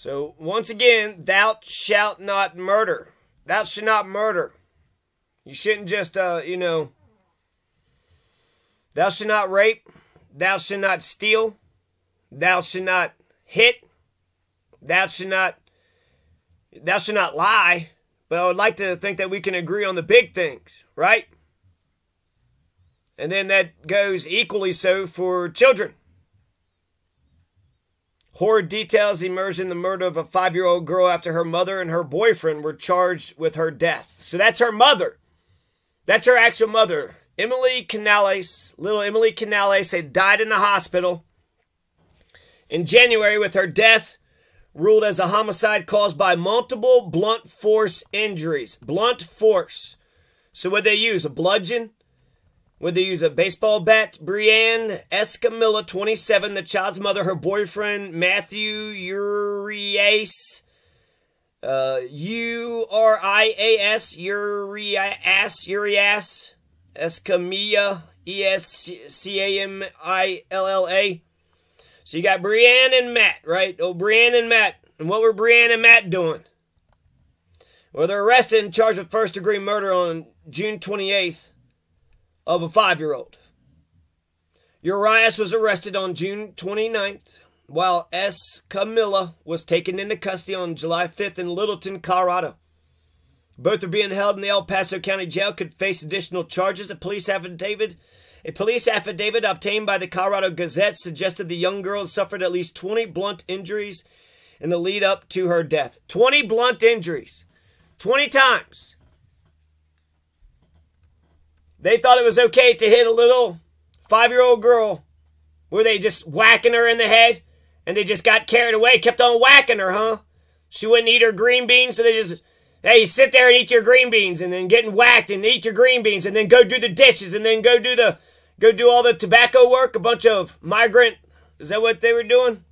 So, once again, thou shalt not murder. Thou shalt not murder. You shouldn't just, uh, you know, thou shalt not rape. Thou shalt not steal. Thou shalt not hit. Thou shalt not, thou shalt not lie. But I would like to think that we can agree on the big things, right? And then that goes equally so for children. Horrid details emerge in the murder of a five year old girl after her mother and her boyfriend were charged with her death. So that's her mother. That's her actual mother. Emily Canales, little Emily Canales, had died in the hospital in January with her death ruled as a homicide caused by multiple blunt force injuries. Blunt force. So what they use? A bludgeon? Would they use a baseball bat? Brianne Escamilla, 27, the child's mother, her boyfriend, Matthew Urias, uh, U-R-I-A-S, Urias, Urias, Escamilla, E-S-C-A-M-I-L-L-A. So you got Brianne and Matt, right? Oh, Brianne and Matt. And what were Brianne and Matt doing? Well, they're arrested and charged with first degree murder on June 28th of a five year old. Urias was arrested on June 29th, while Escamilla was taken into custody on July 5th in Littleton, Colorado. Both are being held in the El Paso County Jail, could face additional charges. A police affidavit a police affidavit obtained by the Colorado Gazette suggested the young girl suffered at least 20 blunt injuries in the lead up to her death. 20 blunt injuries. 20 times. They thought it was okay to hit a little five year old girl. Were they just whacking her in the head? And they just got carried away, kept on whacking her, huh? She wouldn't eat her green beans, so they just, hey, sit there and eat your green beans, and then getting whacked and eat your green beans, and then go do the dishes, and then go do the, go do all the tobacco work. A bunch of migrant, is that what they were doing?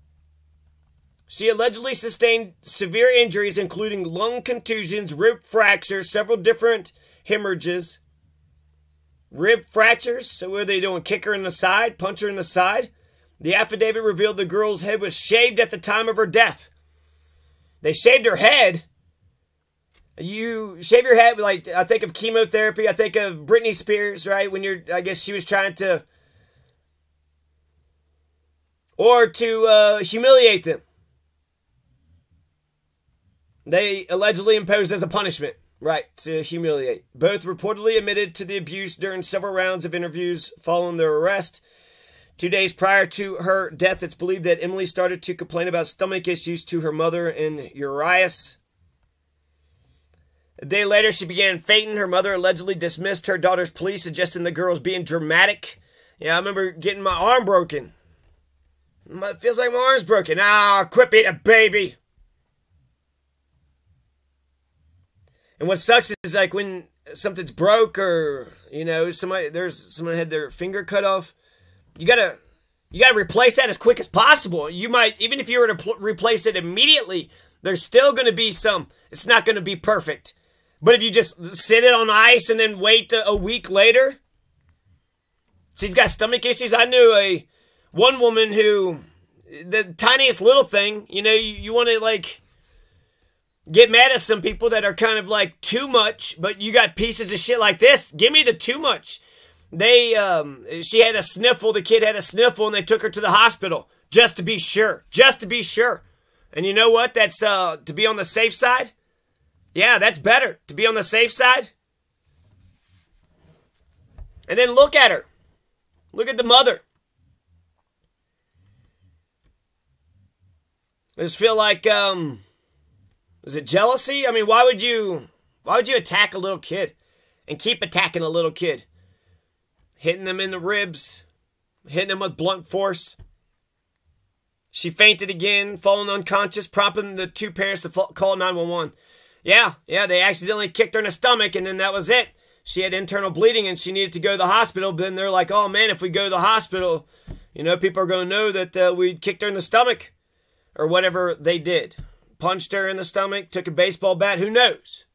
She allegedly sustained severe injuries, including lung contusions, rib fractures, several different hemorrhages rib fractures. So are they doing? Kick her in the side, punch her in the side. The affidavit revealed the girl's head was shaved at the time of her death. They shaved her head. You shave your head like I think of chemotherapy. I think of Britney Spears, right? When you're, I guess she was trying to, or to uh, humiliate them. They allegedly imposed as a punishment. Right, to humiliate. Both reportedly admitted to the abuse during several rounds of interviews following their arrest. Two days prior to her death, it's believed that Emily started to complain about stomach issues to her mother and Urias. A day later, she began fainting. Her mother allegedly dismissed her daughter's plea, suggesting the girls being dramatic. Yeah, I remember getting my arm broken. It feels like my arm's broken. Ah, quit being a baby. And what sucks is like when something's broke or you know somebody there's someone had their finger cut off, you gotta you gotta replace that as quick as possible. You might even if you were to pl- replace it immediately, there's still gonna be some. It's not gonna be perfect, but if you just sit it on ice and then wait a week later, she's got stomach issues. I knew a one woman who the tiniest little thing, you know, you, you want to like get mad at some people that are kind of like too much, but you got pieces of shit like this. Give me the too much. They, um, she had a sniffle. The kid had a sniffle, and they took her to the hospital just to be sure, just to be sure. And you know what? That's uh, to be on the safe side. Yeah, that's better to be on the safe side. And then look at her. Look at the mother. I just feel like um, is it jealousy? I mean, why would you why would you attack a little kid and keep attacking a little kid? Hitting them in the ribs, hitting them with blunt force. She fainted again, falling unconscious, prompting the two parents to call 911. Yeah, yeah, they accidentally kicked her in the stomach, and then that was it. She had internal bleeding and she needed to go to the hospital. But then they're like, oh man, if we go to the hospital, you know, people are going to know that uh, we kicked her in the stomach or whatever they did punched her in the stomach, took a baseball bat, who knows?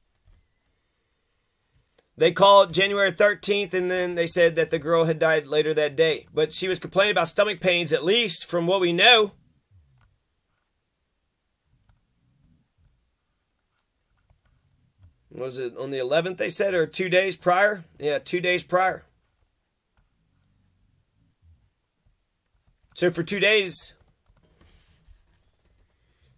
They called January 13th and then they said that the girl had died later that day. But she was complaining about stomach pains, at least from what we know. Was it on the 11th they said, or two days prior? Yeah, two days prior. So for two days,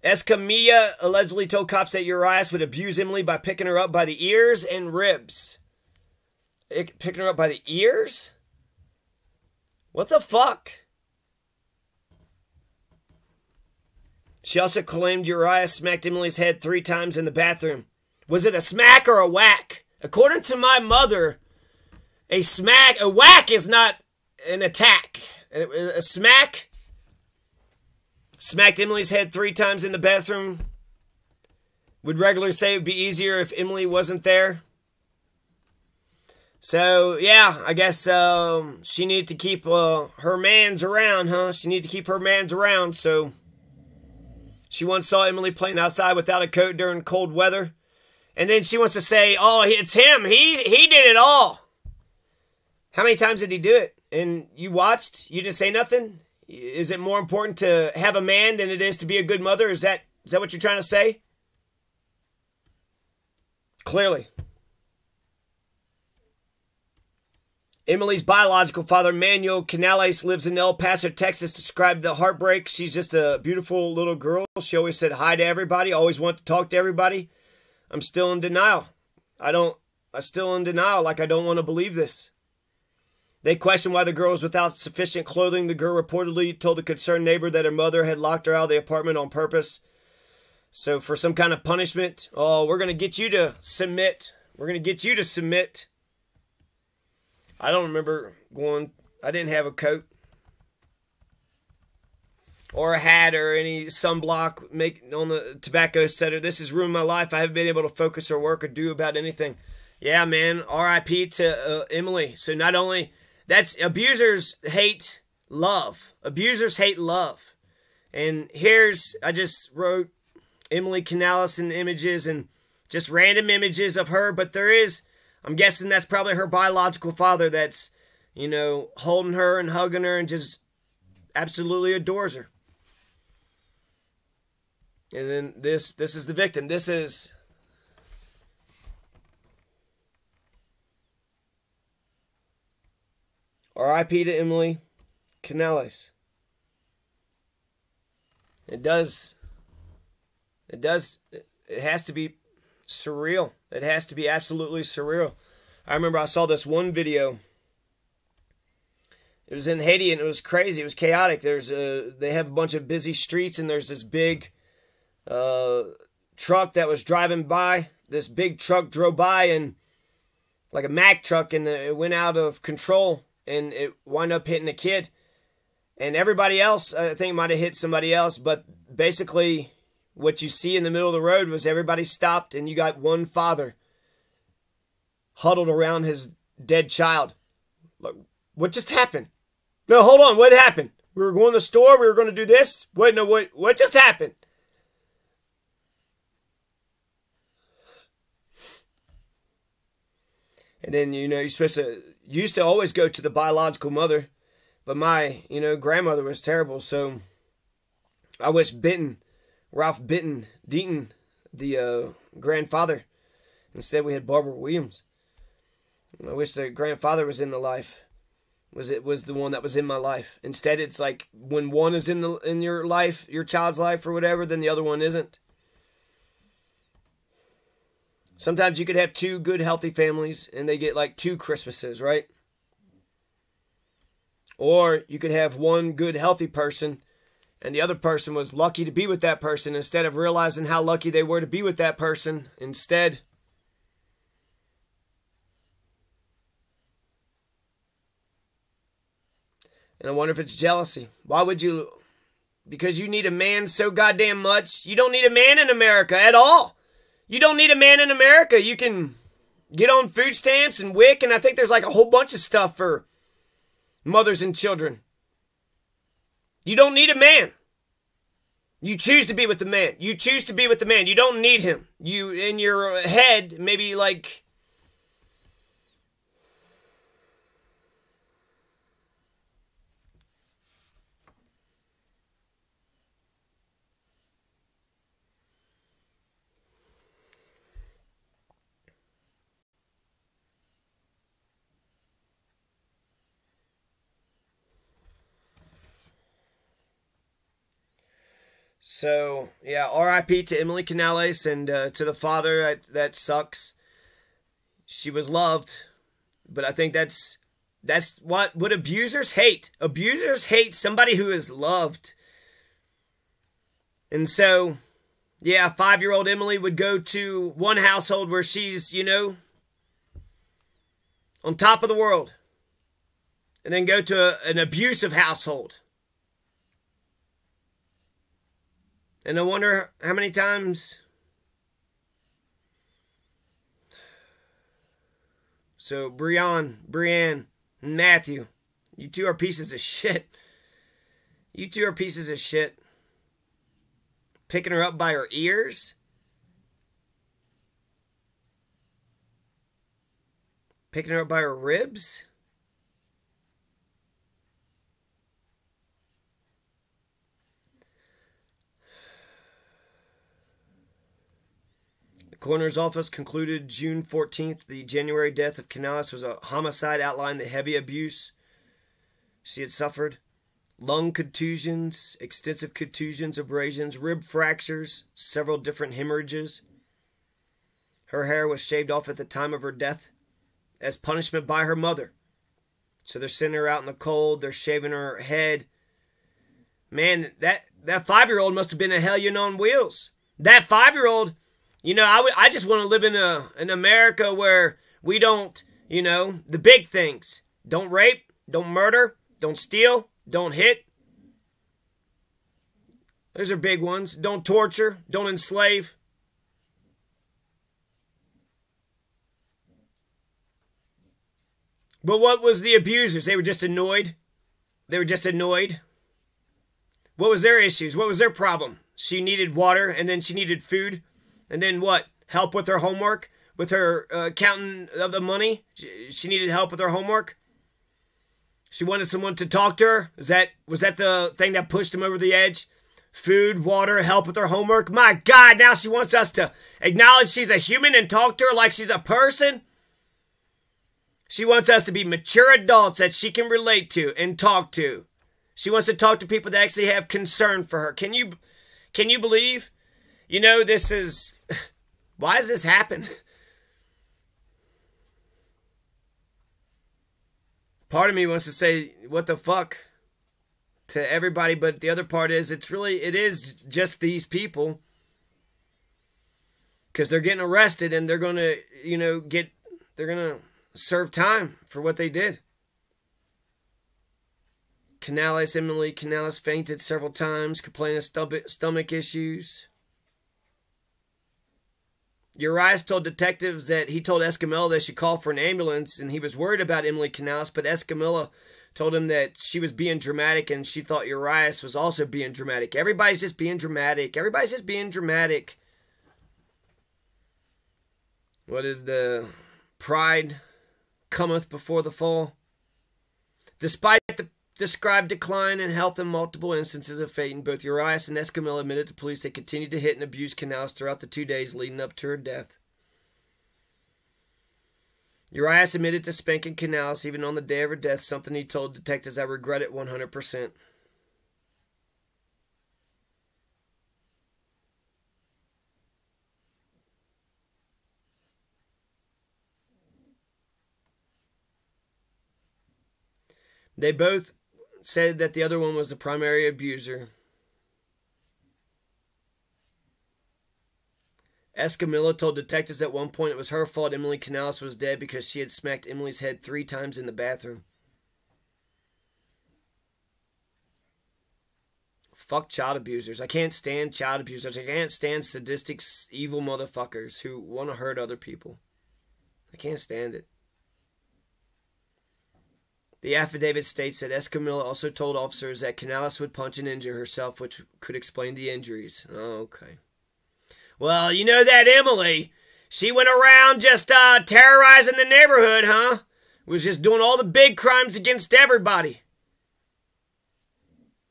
escamilla allegedly told cops that urias would abuse emily by picking her up by the ears and ribs it, picking her up by the ears what the fuck she also claimed urias smacked emily's head three times in the bathroom was it a smack or a whack? According to my mother, a smack, a whack is not an attack. A, a smack smacked Emily's head three times in the bathroom. Would regularly say it would be easier if Emily wasn't there. So, yeah, I guess um, she needed to keep uh, her mans around, huh? She needed to keep her mans around, so... She once saw Emily playing outside without a coat during cold weather. And then she wants to say, "Oh, it's him. He he did it all." How many times did he do it? And you watched? You didn't say nothing? Is it more important to have a man than it is to be a good mother? Is that is that what you're trying to say? Clearly. Emily's biological father, Manuel Canales, lives in El Paso, Texas. Described the heartbreak. She's just a beautiful little girl. She always said hi to everybody, always wanted to talk to everybody. I'm still in denial. I don't, I'm still in denial, like I don't want to believe this. They questioned why the girl was without sufficient clothing. The girl reportedly told the concerned neighbor that her mother had locked her out of the apartment on purpose. So, for some kind of punishment, oh, we're going to get you to submit. We're going to get you to submit. I don't remember going, I didn't have a coat or a hat or any sunblock make on the tobacco setter. This has ruined my life. I haven't been able to focus or work or do about anything. Yeah, man. R.I.P. to uh, Emily. So not only that's abusers hate love. Abusers hate love. And here's I just wrote Emily Canales in images and just random images of her, but there is I'm guessing that's probably her biological father that's, you know, holding her and hugging her and just absolutely adores her. And then this this is the victim. This is R.I.P. to Emily Canales. It does. It does. It has to be surreal. It has to be absolutely surreal. I remember I saw this one video. It was in Haiti and it was crazy. It was chaotic. There's a they have a bunch of busy streets and there's this big uh, truck that was driving by. This big truck drove by and like a Mack truck, and it went out of control and it wound up hitting a kid. And everybody else, I think, might have hit somebody else, but basically, what you see in the middle of the road was everybody stopped, and you got one father huddled around his dead child. Like, what just happened? No, hold on. What happened? We were going to the store. We were going to do this. Wait, no, what? What just happened? And then, you know, you're supposed to, used to always go to the biological mother, but my, you know, grandmother was terrible. So I wish Benton, Ralph Benton, Deaton, the uh, grandfather, instead we had Barbara Williams. I wish the grandfather was in the life. Was it was the one that was in my life? Instead, it's like when one is in the in your life, your child's life or whatever, then the other one isn't. Sometimes you could have two good, healthy families and they get like two Christmases, right? Or you could have one good, healthy person and the other person was lucky to be with that person instead of realizing how lucky they were to be with that person. Instead, And I wonder if it's jealousy. Why would you? Because you need a man so goddamn much. You don't need a man in America at all. You don't need a man in America. You can get on food stamps and WIC, and I think there's like a whole bunch of stuff for mothers and children. You don't need a man. You choose to be with the man. You choose to be with the man. You don't need him. You, in your head, maybe like So yeah, R.I.P. to Emily Canales and uh, to the father. That that sucks. She was loved, but I think that's that's what what abusers hate. Abusers hate somebody who is loved. And so, yeah, five year old Emily would go to one household where she's, you know, on top of the world, and then go to a, an abusive household And I wonder how many times. So, Brian, Brianne, Matthew, you two are pieces of shit. You two are pieces of shit. Picking her up by her ears? Picking her up by her ribs? Coroner's office concluded June 14th the January death of Canales was a homicide, outlined the heavy abuse she had suffered lung contusions, extensive contusions, abrasions, rib fractures, several different hemorrhages. Her hair was shaved off at the time of her death as punishment by her mother. So they're sending her out in the cold, they're shaving her head. Man, that, that five year old must have been a hellion on wheels. That five year old you know, I, w- I just want to live in a in America where we don't, you know, the big things. Don't rape, don't murder, don't steal, don't hit. Those are big ones. Don't torture, don't enslave. But what was the abusers? They were just annoyed. They were just annoyed. What was their issues? What was their problem? She needed water and then she needed food. And then what? Help with her homework? With her uh, counting of the money? She, she needed help with her homework? She wanted someone to talk to her? Is that was that the thing that pushed him over the edge? Food, water, help with her homework? My God, now she wants us to acknowledge she's a human and talk to her like she's a person? She wants us to be mature adults that she can relate to and talk to. She wants to talk to people that actually have concern for her. Can you can you believe? You know, this is. Why does this happen? Part of me wants to say, what the fuck? To everybody, but the other part is, it's really, it is just these people. Because they're getting arrested and they're going to, you know, get, they're going to serve time for what they did. Canales, Emily Canales fainted several times, complaining of stomach issues. Urias told detectives that he told Escamilla they should call for an ambulance and he was worried about Emily Canales, but Escamilla told him that she was being dramatic and she thought Urias was also being dramatic. Everybody's just being dramatic. Everybody's just being dramatic. What is the pride cometh before the fall? Despite the described decline in health in multiple instances of fainting. Both Urias and Escamilla admitted to police they continued to hit and abuse Canales throughout the two days leading up to her death. Urias admitted to spanking Canales even on the day of her death, something he told detectives I regret it 100%. They both said that the other one was the primary abuser. Escamilla told detectives at one point it was her fault Emily Canales was dead because she had smacked Emily's head three times in the bathroom. Fuck child abusers. I can't stand child abusers. I can't stand sadistic, evil motherfuckers who want to hurt other people. I can't stand it. The affidavit states that Escamilla also told officers that Canales would punch and injure herself, which could explain the injuries. Oh, okay. Well, you know that Emily, she went around just uh, terrorizing the neighborhood, huh? Was just doing all the big crimes against everybody.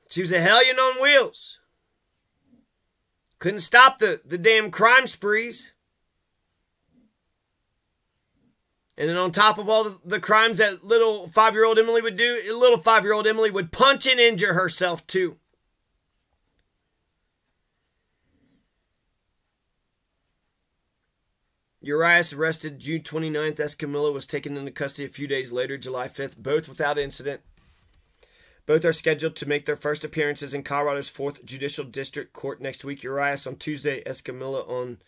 She was a hellion on wheels. Couldn't stop the, the damn crime sprees. And then on top of all the crimes that little five year old Emily would do, little five year old Emily would punch and injure herself too. Urias arrested June 29th Escamilla was taken into custody a few days later, July 5th, both without incident. Both are scheduled to make their first appearances in Colorado's 4th Judicial District Court next week. Urias on Tuesday, Escamilla on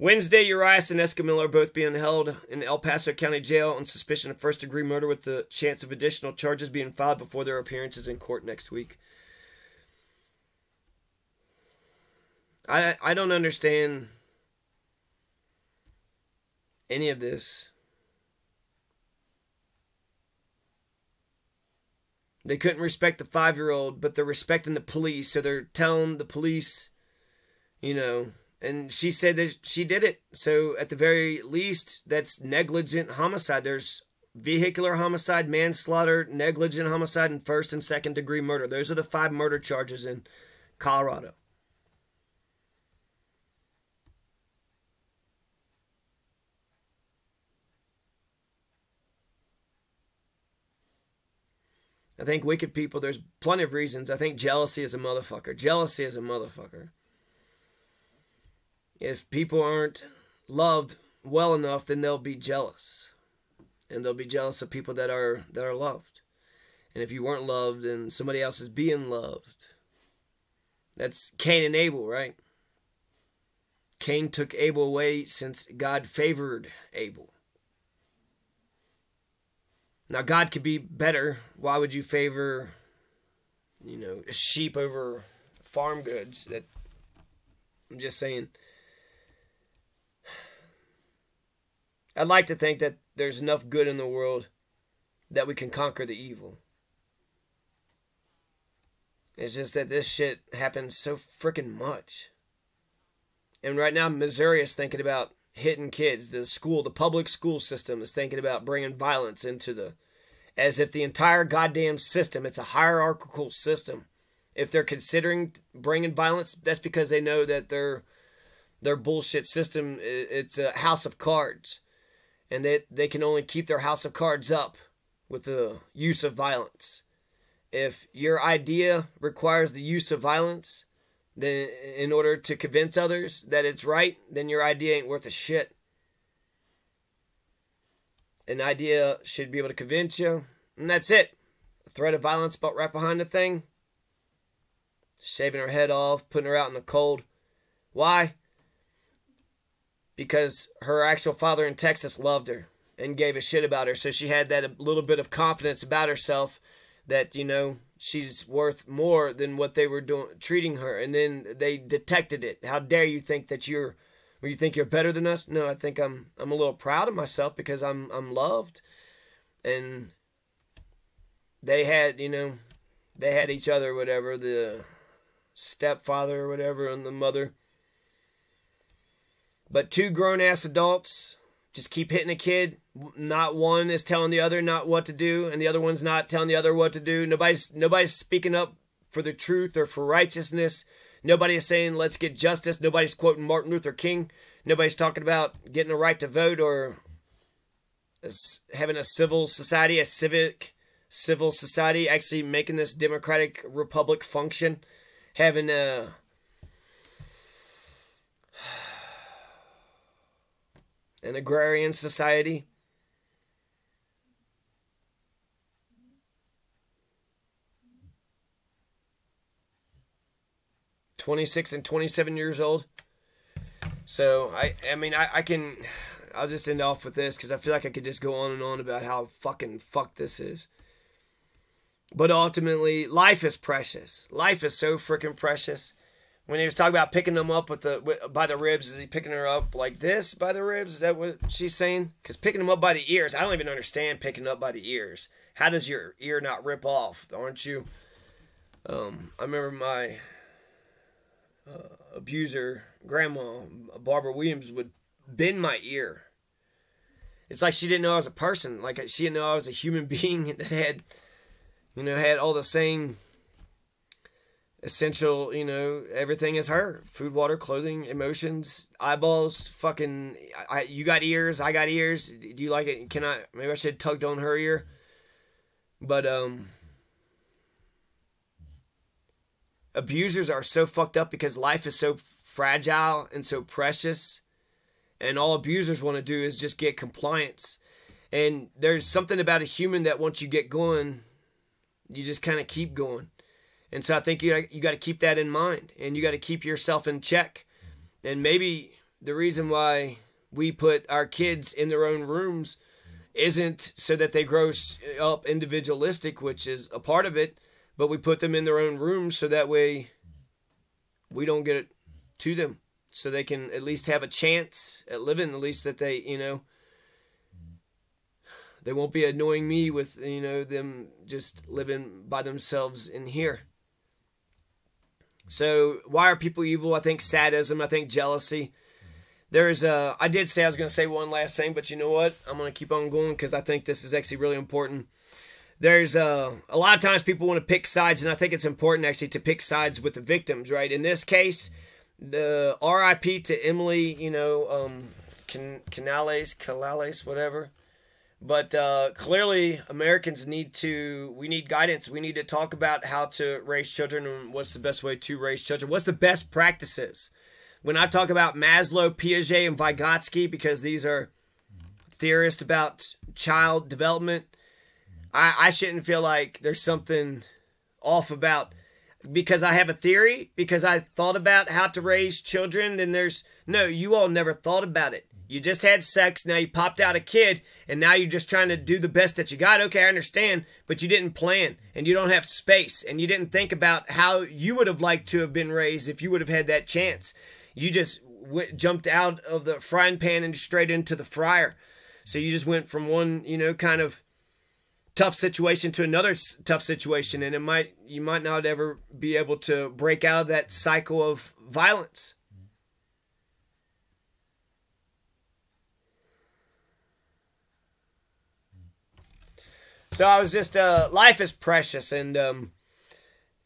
Wednesday. Urias and Escamilla are both being held in El Paso County Jail on suspicion of first degree murder with the chance of additional charges being filed before their appearances in court next week. I, I don't understand any of this. They couldn't respect the five year old, but they're respecting the police. So they're telling the police, you know, and she said that she did it. So at the very least, that's negligent homicide. There's vehicular homicide, manslaughter, negligent homicide, and first and second degree murder. Those are the five murder charges in Colorado. I think wicked people, there's plenty of reasons. I think jealousy is a motherfucker. Jealousy is a motherfucker. If people aren't loved well enough, then they'll be jealous. And they'll be jealous of people that are that are loved. And if you weren't loved and somebody else is being loved, that's Cain and Abel, right? Cain took Abel away since God favored Abel. Now, God could be better. Why would you favor, you know, sheep over farm goods? That I'm just saying. I'd like to think that there's enough good in the world that we can conquer the evil. It's just that this shit happens so freaking much. And right now, Missouri is thinking about hitting kids. The school, the public school system is thinking about bringing violence into the, as if the entire goddamn system, it's a hierarchical system. If they're considering bringing violence, that's because they know that their their bullshit system it's a house of cards, and they they can only keep their house of cards up with the use of violence. If your idea requires the use of violence, then in order to convince others that it's right, then your idea ain't worth a shit. An idea should be able to convince you, and that's it. A threat of violence but right behind the thing. Shaving her head off, putting her out in the cold. Why? Because her actual father in Texas loved her and gave a shit about her, so she had that little bit of confidence about herself that, you know, she's worth more than what they were doing treating her. And then they detected it. How dare you think that you're you think you're better than us? No i think i'm i'm a little proud of myself because i'm i'm loved. And they had you know they had each other whatever the stepfather or whatever and the mother but two grown ass adults just keep hitting a kid. Not one is telling the other not what to do, and the other one's not telling the other what to do. Nobody's nobody's speaking up for the truth or for righteousness. Nobody is saying let's get justice. Nobody's quoting Martin Luther King. Nobody's talking about getting a right to vote or having a civil society, a civic civil society, actually making this democratic republic function, having a an agrarian society. Twenty six and twenty seven years old. So I I mean I, I can I'll just end off with this because I feel like I could just go on and on about how fucking fuck this is. But ultimately, life is precious. Life is so freaking precious when he was talking about picking them up with the with, by the ribs, is he picking her up like this by the ribs? Is that what she's saying? Because picking them up by the ears, I don't even understand picking up by the ears. How does your ear not rip off? Aren't you? Um, I remember my uh, abuser grandma, Barbara Williams, would bend my ear. It's like she didn't know I was a person. Like she didn't know I was a human being that had, you know, had all the same essential, you know, everything is her. Food, water, clothing, emotions, eyeballs, fucking I, you got ears, I got ears. Do you like it? Can I maybe I should tugged on her ear? But um abusers are so fucked up because life is so fragile and so precious And all abusers want to do is just get compliance. And there's something about a human that once you get going, you just kind of keep going. And so I think you you got to keep that in mind, and you got to keep yourself in check. And maybe the reason why we put our kids in their own rooms isn't so that they grow up individualistic, which is a part of it, but we put them in their own rooms so that way we don't get it to them, so they can at least have a chance at living, at least that they, you know, they won't be annoying me with, you know, them just living by themselves in here. So, why are people evil? I think sadism, I think jealousy. There's a, I did say I was going to say one last thing, but you know what? I'm going to keep on going because I think this is actually really important. There's a, a lot of times people want to pick sides, and I think it's important actually to pick sides with the victims, right? In this case, the RIP to Emily, you know, um, Can, Canales, Canales, whatever. But uh, clearly, Americans need to, we need guidance. We need to talk about how to raise children and what's the best way to raise children. What's the best practices? When I talk about Maslow, Piaget, and Vygotsky, because these are theorists about child development, I, I shouldn't feel like there's something off about because I have a theory, because I thought about how to raise children, and there's no, you all never thought about it. You just had sex, now you popped out a kid, and now you're just trying to do the best that you got. Okay, I understand, but you didn't plan, and you don't have space, and you didn't think about how you would have liked to have been raised if you would have had that chance. You just jumped out of the frying pan and straight into the fryer. So you just went from one, you know, kind of tough situation to another tough situation, and it might you might not ever be able to break out of that cycle of violence. So I was just, uh, life is precious, and um,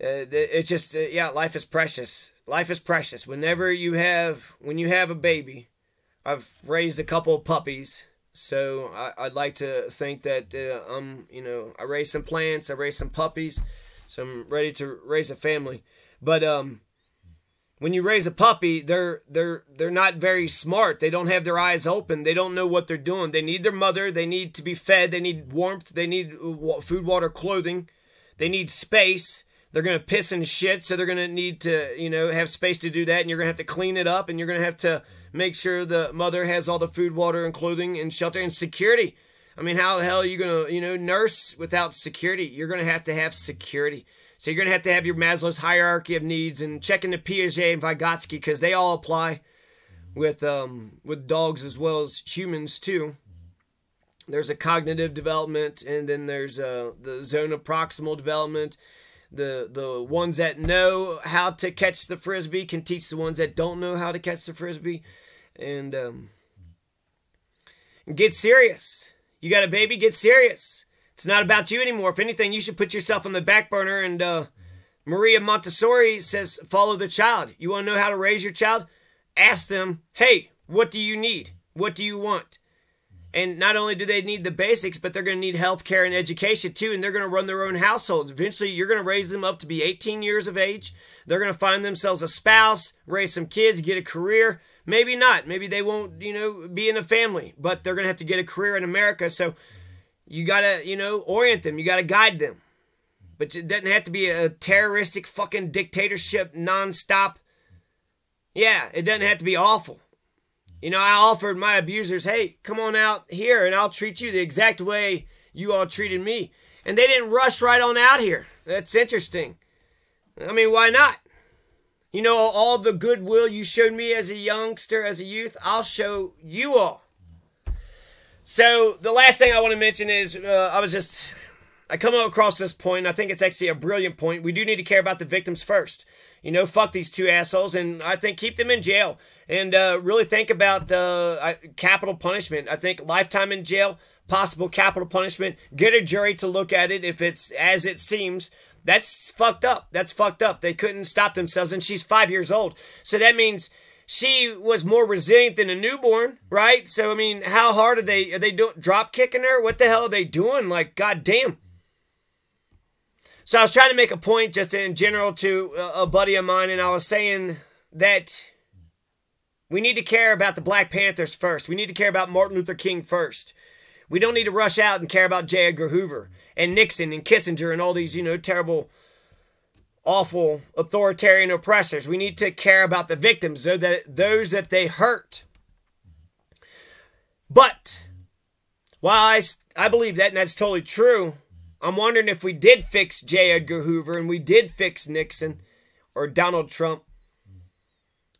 uh, it's just, uh, yeah, life is precious. Life is precious. Whenever you have, when you have a baby, I've raised a couple of puppies, so I, would like to think that uh, I'm, you know, I raised some plants, I raised some puppies, so I'm ready to raise a family. But um, when you raise a puppy, they're they're they're not very smart. They don't have their eyes open. They don't know what they're doing. They need their mother. They need to be fed. They need warmth. They need uh, food, water, clothing. They need space. They're gonna piss and shit, so they're gonna need to you know have space to do that, and you're gonna have to clean it up, and you're gonna have to make sure the mother has all the food, water, and clothing, and shelter, and security. I mean, how the hell are you gonna you know nurse without security? You're gonna have to have security. So you're going to have to have your Maslow's hierarchy of needs and check into Piaget and Vygotsky because they all apply with um, with dogs as well as humans too. There's a cognitive development, and then there's uh, the zone of proximal development. The the ones that know how to catch the frisbee can teach the ones that don't know how to catch the frisbee, and um, get serious. You got a baby, get serious. It's not about you anymore. If anything, you should put yourself on the back burner. And uh, Maria Montessori says, follow the child. You want to know how to raise your child? Ask them, hey, what do you need? What do you want? And not only do they need the basics, but they're going to need health care and education too. And they're going to run their own households. Eventually, you're going to raise them up to be 18 years of age. They're going to find themselves a spouse, raise some kids, get a career. Maybe not. Maybe they won't, you know, be in a family, but they're going to have to get a career in America. So you gotta, you know, orient them. You gotta guide them. But it doesn't have to be a terroristic fucking dictatorship nonstop. Yeah, it doesn't have to be awful. You know, I offered my abusers, hey, come on out here and I'll treat you the exact way you all treated me. And they didn't rush right on out here. That's interesting. I mean, why not? You know, all the goodwill you showed me as a youngster, as a youth, I'll show you all. So the last thing I want to mention is uh, I was just I come across this point. I think it's actually a brilliant point. We do need to care about the victims first. You know, fuck these two assholes, and I think keep them in jail and uh, really think about uh, capital punishment. I think lifetime in jail, possible capital punishment. Get a jury to look at it if it's as it seems. That's fucked up. That's fucked up. They couldn't stop themselves, and she's five years old. So that means she was more resilient than a newborn, right? So I mean, how hard are they? Are they doing drop kicking her? What the hell are they doing? Like, goddamn. So I was trying to make a point just in general to a buddy of mine, and I was saying that We need to care about the Black Panthers first. We need to care about Martin Luther King first. We don't need to rush out and care about J. Edgar Hoover and Nixon and Kissinger and all these, you know, terrible, awful authoritarian oppressors. We need to care about the victims, those that, those that they hurt. But while I, I believe that and that's totally true, I'm wondering if we did fix J. Edgar Hoover and we did fix Nixon or Donald Trump,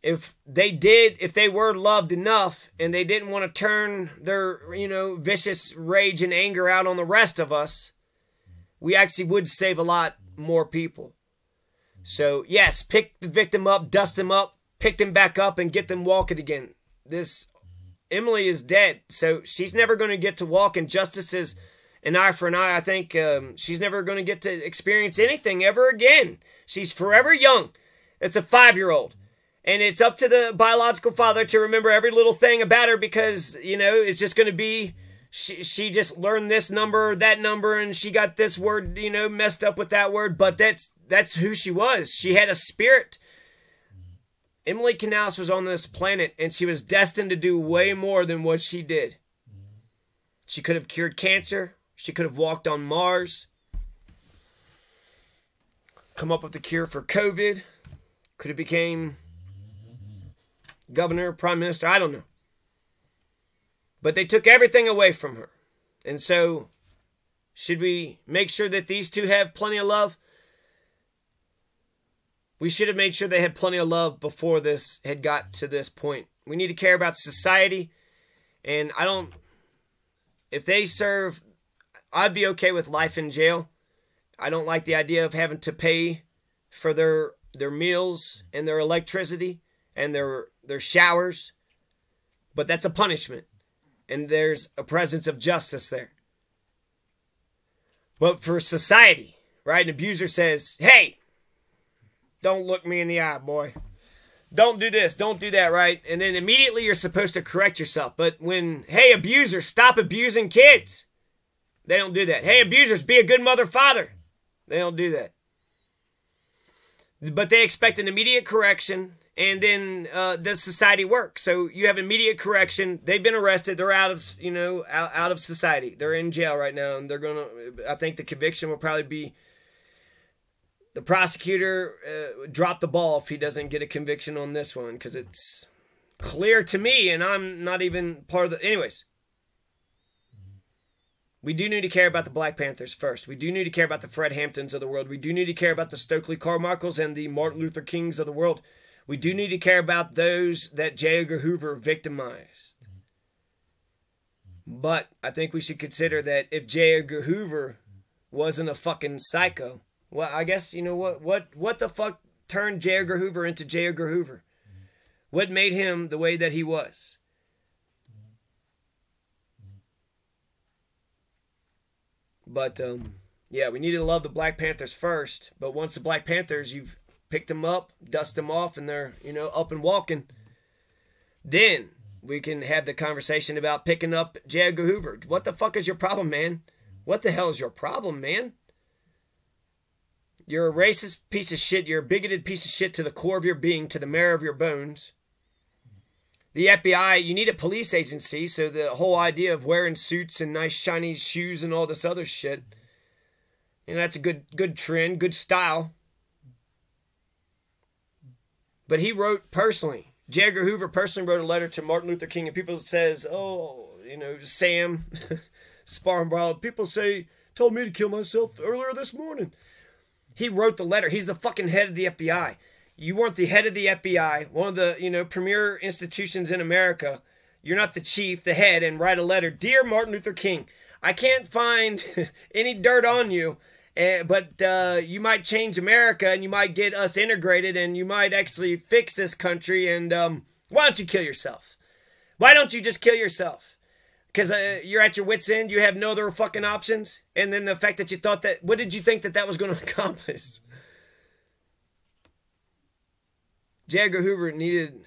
if they did, if they were loved enough and they didn't want to turn their, you know, vicious rage and anger out on the rest of us, we actually would save a lot more people. So, yes, pick the victim up, dust them up, pick them back up, and get them walking again. This Emily is dead, so she's never going to get to walk, and justice is an eye for an eye. I think um, she's never going to get to experience anything ever again. She's forever young. It's a five year old. And it's up to the biological father to remember every little thing about her because, you know, it's just going to be she, she just learned this number, that number, and she got this word, you know, messed up with that word. But that's that's who she was. She had a spirit. Emily Canals was on this planet and she was destined to do way more than what she did. She could have cured cancer. She could have walked on Mars come up with the cure for COVID. Could have became governor, prime minister, I don't know. But they took everything away from her. And so should we make sure that these two have plenty of love? We should have made sure they had plenty of love before this had got to this point. We need to care about society. And I don't, if they serve, I'd be okay with life in jail. I don't like the idea of having to pay for their their meals and their electricity and their their showers. But that's a punishment. And there's a presence of justice there. But for society, right? An abuser says, hey, don't look me in the eye, boy. Don't do this, don't do that, right? And then immediately you're supposed to correct yourself. But when, hey, abuser, stop abusing kids. They don't do that. Hey, abusers, be a good mother, father. They don't do that. But they expect an immediate correction, and then uh, does society work? So you have immediate correction. They've been arrested. They're out of you know out, out of society. They're in jail right now, and they're gonna. I think the conviction will probably be. The prosecutor uh, dropped the ball if he doesn't get a conviction on this one because it's clear to me, and I'm not even part of the. Anyways, we do need to care about the Black Panthers first. We do need to care about the Fred Hamptons of the world. We do need to care about the Stokely Carmichaels and the Martin Luther Kings of the world. We do need to care about those that J. Edgar Hoover victimized. But I think we should consider that if J. Edgar Hoover wasn't a fucking psycho, well, I guess you know what what what the fuck turned J. Edgar Hoover into J. Edgar Hoover? What made him the way that he was? But um, yeah, we need to love the Black Panthers first. But once the Black Panthers, you've picked them up, dust them off, and they're you know up and walking, then we can have the conversation about picking up J. Hoover. What the fuck is your problem, man? What the hell is your problem, man? You're a racist piece of shit. You're a bigoted piece of shit to the core of your being, to the marrow of your bones. The FBI, you need a police agency, so the whole idea of wearing suits and nice shiny shoes and all this other shit, you know, that's a good good trend, good style. But he wrote personally. J. Edgar Hoover personally wrote a letter to Martin Luther King, and people says, "Oh, you know, Sam, Sparring People say told me to kill myself earlier this morning." He wrote the letter. He's the fucking head of the FBI you weren't the head of the FBI, one of the you know premier institutions in America. You're not the chief, the head, and write a letter, dear Martin Luther King. I can't find any dirt on you, uh, but uh, you might change America and you might get us integrated and you might actually fix this country. And um, why don't you kill yourself? Why don't you just kill yourself? Because uh, you're at your wits' end, you have no other fucking options. And then the fact that you thought that, what did you think that that was going to accomplish? J. Edgar Hoover needed